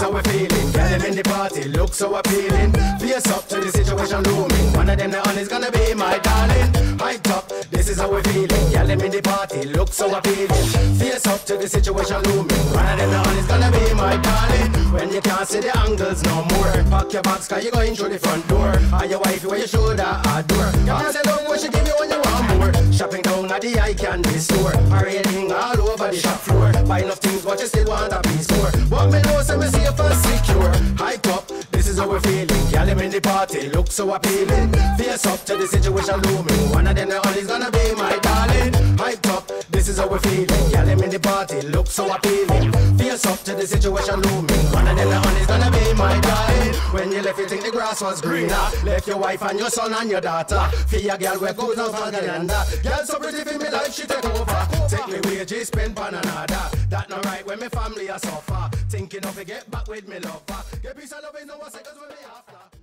we're feeling. Girl, them in the party look so appealing. Face up to the situation looming. One of them the honey's gonna be my darling. Hyped up, this is how we're feeling. Girl, them in the party look so appealing. Face up to the situation looming. One of them the honey's gonna be my darling. When you can't see the angles no more. Pack your bags, cause you're going through the front door. Are your wife where you should adore. Can't say don't what she give you when you. Shopping down at the eye candy store. Parading all over the shop floor. Buy enough things, but you still want a piece more. But me know some me safe and secure. Hype up, this is how we're feeling. Girl, them in the party look so appealing. Face up to the situation looming. One of them the only's gonna be my darling. Hype up, this is how we're feeling. Girl, them in the party look so appealing. Face up to the situation looming. One of them the only's gonna be my darling. You left, you think the grass was greener. Left your wife and your son and your daughter. For your girl, where goes for Guyana. Girl so pretty for me life, she take over. Take me wages, spend pan another. That not right when me family a suffer. Thinking of it, get back with me lover. Get peace of love, no one seconds with me after.